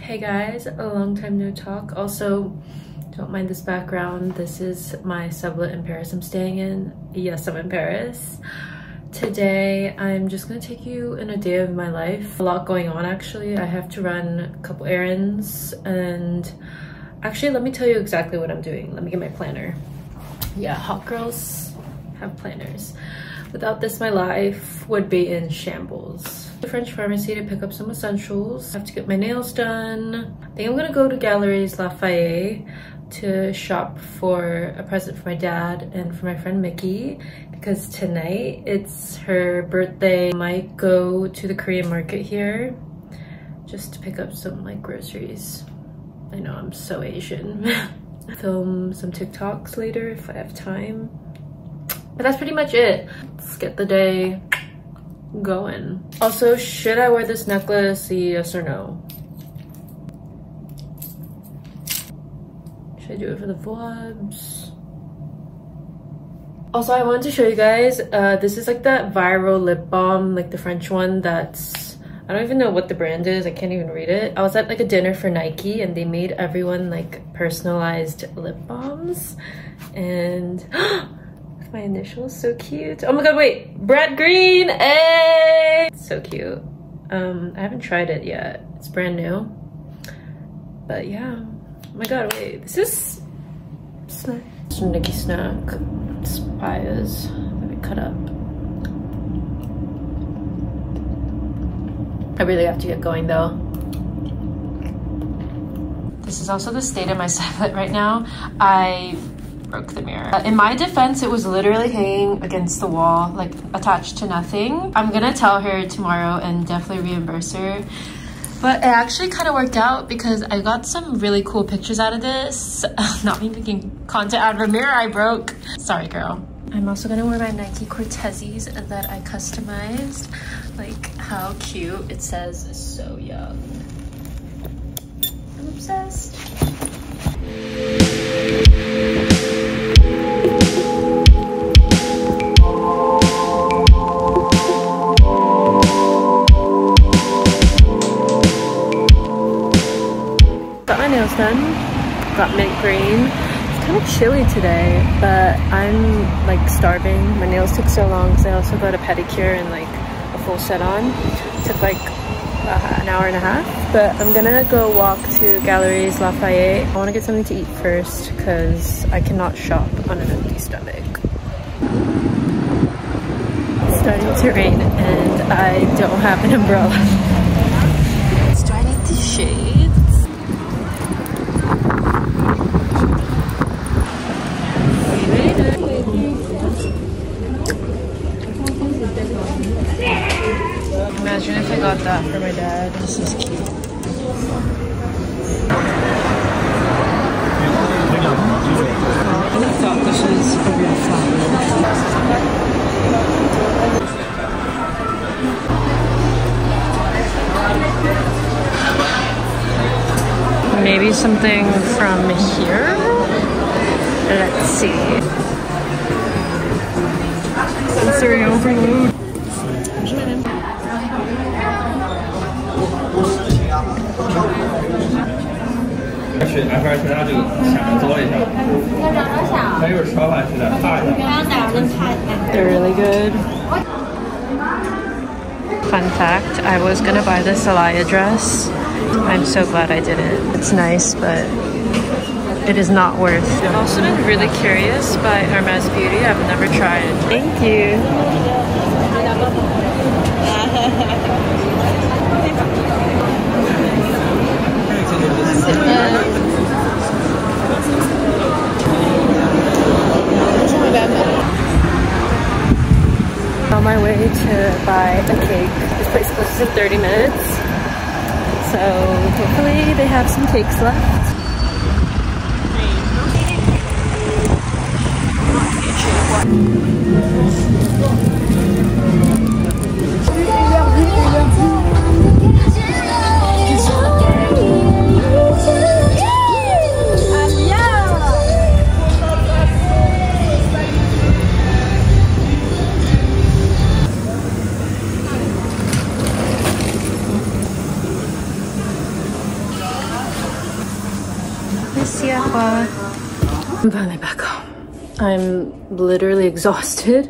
Hey guys, a long time no talk. Also, don't mind this background. This is my sublet in Paris I'm staying in. Yes, I'm in Paris. Today, I'm just gonna take you in a day of my life. A lot going on actually. I have to run a couple errands and actually let me tell you exactly what I'm doing. Let me get my planner. Yeah, hot girls have planners. Without this, my life would be in shambles. The French pharmacy to pick up some essentials. I have to get my nails done. I think I'm gonna go to Galeries Lafayette to shop for a present for my dad and for my friend Mickey because tonight it's her birthday. I might go to the Korean market here just to pick up some like groceries. I know I'm so Asian. Film some TikToks later if I have time. But that's pretty much it. Let's get the day going. Also, should I wear this necklace? Yes or no? Should I do it for the vlogs? Also, I wanted to show you guys, uh, this is like that viral lip balm, like the French one that's, I don't even know what the brand is, I can't even read it. I was at like a dinner for Nike and they made everyone like personalized lip balms and my initials, so cute. Oh my god, wait, Brad Green, hey! So cute. Um, I haven't tried it yet, it's brand new. But yeah, oh my god, wait, this is snack. Nikki snack, spires, let me cut up. I really have to get going though. This is also the state of my sublet right now. I broke the mirror. In my defense, it was literally hanging against the wall, like attached to nothing. I'm gonna tell her tomorrow and definitely reimburse her. But it actually kind of worked out because I got some really cool pictures out of this. Not me making content out of a mirror I broke. Sorry, girl. I'm also gonna wear my Nike Cortezes that I customized. Like how cute. It says SoYung. I'm obsessed. Nails done. Got mint green. It's kind of chilly today, but I'm like starving. My nails took so long because I also got a pedicure and like a full set on. It took like uh, an hour and a half, but I'm gonna go walk to Galeries Lafayette. I wanna get something to eat first because I cannot shop on an empty stomach. It's starting to rain and I don't have an umbrella. Maybe something from here? Let's see. Sensory overload. F 二是它这个想的多一下，它就是刷碗是的大一点。They're really good. Fun fact, I was gonna buy the Salaya dress. I'm so glad I didn't. It's nice, but it is not worth. I've also been really curious by Hermes Beauty. I've never tried. Thank you. to buy a cake. This place closes in 30 minutes. So hopefully they have some cakes left. I'm finally back home. I'm literally exhausted,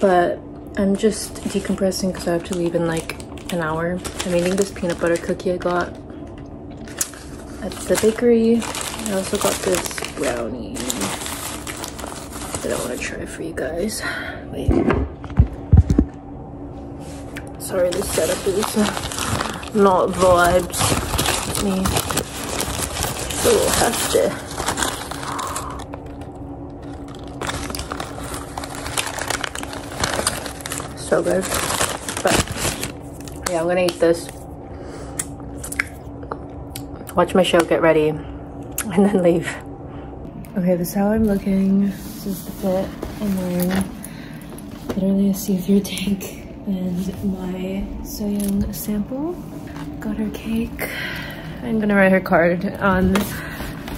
but I'm just decompressing because I have to leave in like an hour. I'm eating this peanut butter cookie I got at the bakery. I also got this brownie that I want to try for you guys. Wait. Sorry, this setup is not vibes. Me. It's a little hefty. so good. But yeah, I'm gonna eat this. Watch my show, get ready, and then leave. Okay, this is how I'm looking. This is the fit I'm wearing. Literally a see-through tank and my SoYung sample. Got her cake. I'm gonna write her card on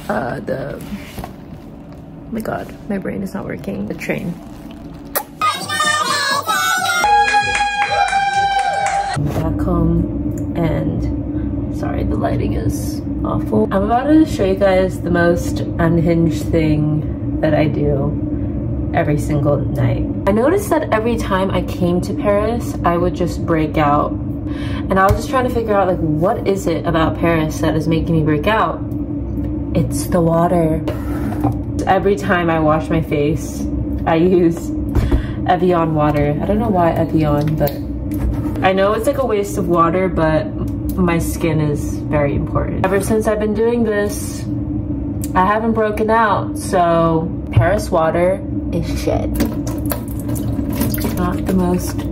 uh, the, oh my god, my brain is not working, the train. back home and sorry the lighting is awful. I'm about to show you guys the most unhinged thing that I do every single night. I noticed that every time I came to Paris, I would just break out. And I was just trying to figure out like, what is it about Paris that is making me break out? It's the water. Every time I wash my face, I use Evian water. I don't know why Evian, but I know it's like a waste of water, but my skin is very important. Ever since I've been doing this, I haven't broken out, so Paris water is shit. Not the most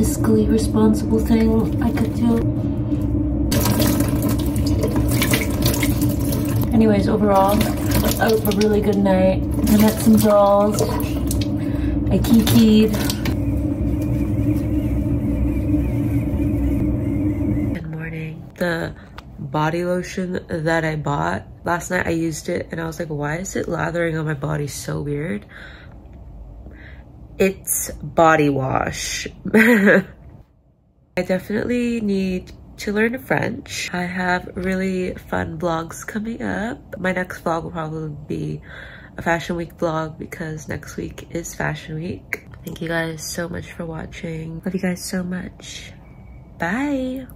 fiscally responsible thing I could do. Anyways, overall, a, a really good night. I met some dolls. I kikied. Good morning. The body lotion that I bought. Last night I used it and I was like, why is it lathering on my body so weird? It's body wash. I definitely need to learn French. I have really fun vlogs coming up. My next vlog will probably be a fashion week vlog because next week is fashion week. Thank you guys so much for watching. Love you guys so much. Bye.